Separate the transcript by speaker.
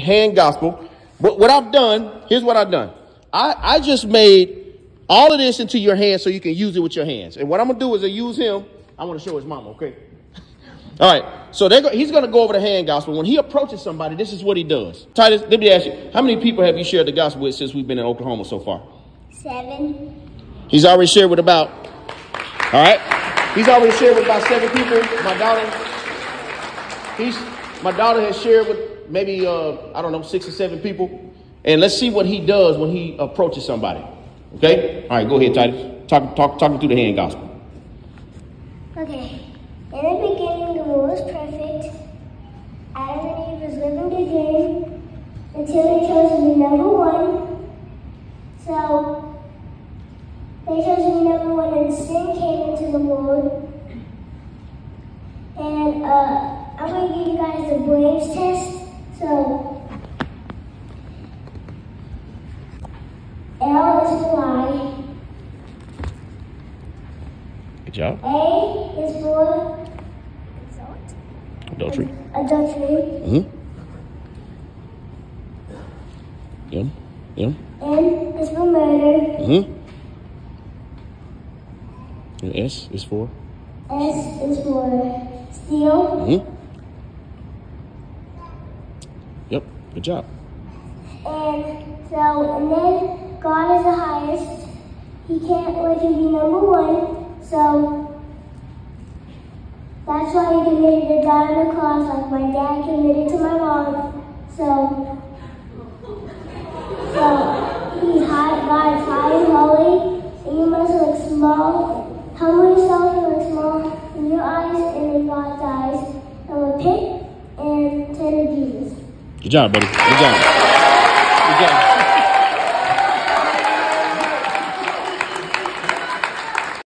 Speaker 1: hand gospel. What, what I've done, here's what I've done. I, I just made all of this into your hands so you can use it with your hands. And what I'm going to do is I use him. I want to show his mama, okay? all right. So go, he's going to go over the hand gospel. When he approaches somebody, this is what he does. Titus, let me ask you, how many people have you shared the gospel with since we've been in Oklahoma so far?
Speaker 2: Seven.
Speaker 1: He's already shared with about, all right? He's already shared with about seven people. My daughter, he's, my daughter has shared with maybe, uh, I don't know, six or seven people. And let's see what he does when he approaches somebody. Okay? All right, go ahead, Titus. Talk, talk, talk through the hand gospel.
Speaker 2: Okay. In the beginning, the world was perfect. Adam and Eve was living together until they chose to be number one. So, they chose to be number one and sin came into the world. And uh, I'm going to give you guys the Braves test. So, L is fly.
Speaker 1: Good job.
Speaker 2: A is for
Speaker 1: Adultery.
Speaker 2: adultery.
Speaker 1: Mm-hmm. Yum. Yum.
Speaker 2: N is for murder.
Speaker 1: Mm-hmm. And S is for?
Speaker 2: S is for steal.
Speaker 1: Mm-hmm. Yep. Good job.
Speaker 2: And so, and then God is the highest. He can't let you be number one. So, that's why he committed to die on the cross like my dad committed to my mom. So, so he's high, God high and holy, and you must look small. Humble yourself and look small in your eyes and in God's eyes, and repent and turn to Jesus.
Speaker 1: Good job, buddy. Good job. Good job.